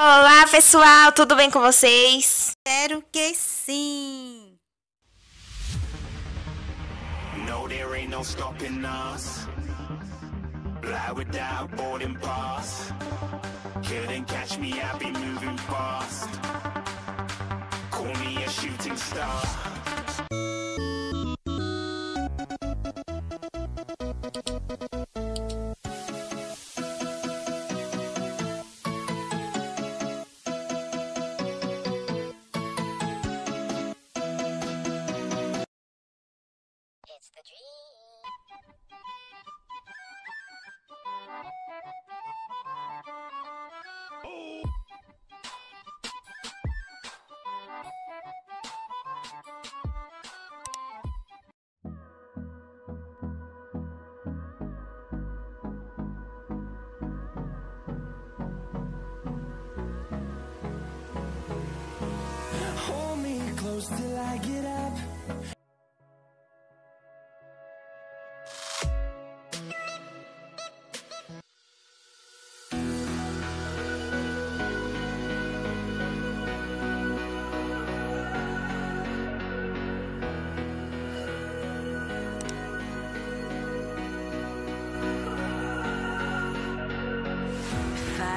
Olá, pessoal, tudo bem com vocês? Espero que sim. No, there ain't no stopping us. Fly without boarding pass. Couldn't catch me, I be moving fast. Call me a shooting star. It's the dream.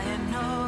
I know